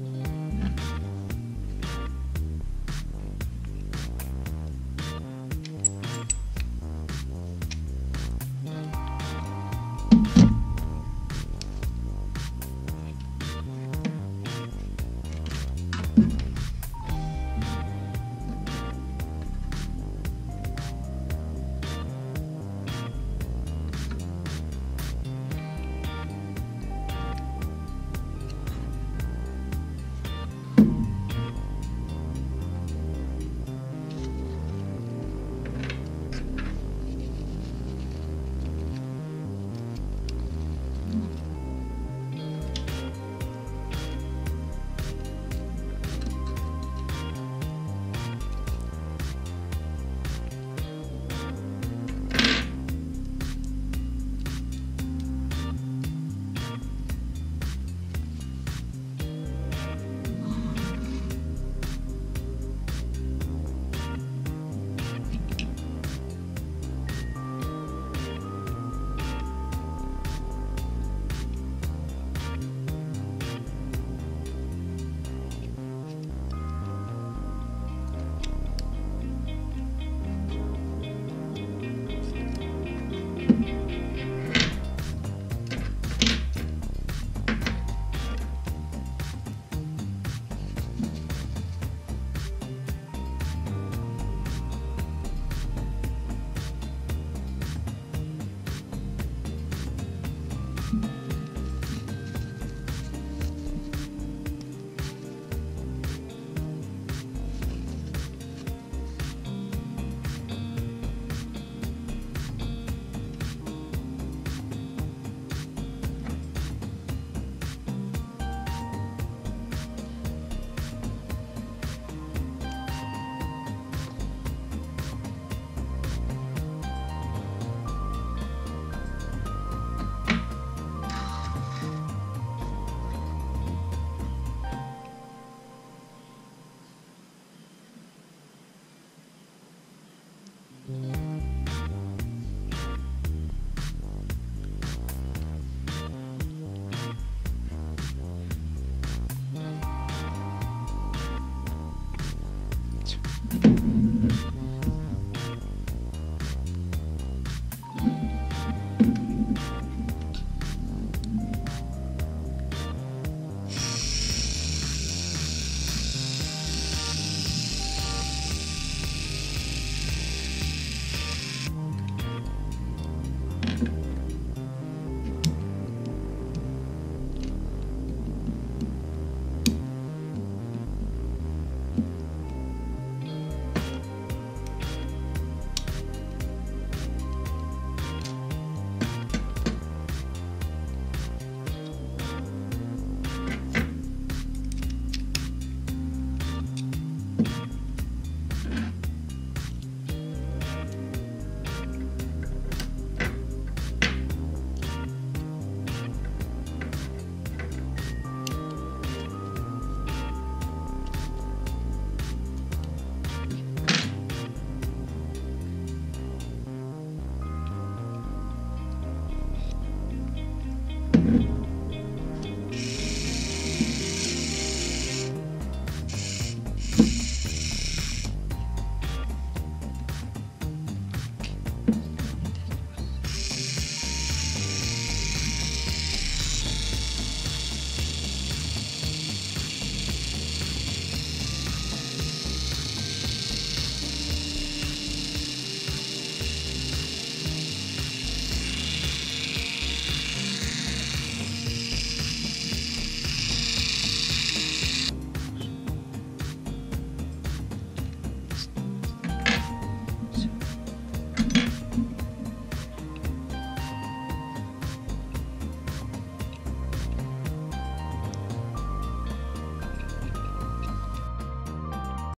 mm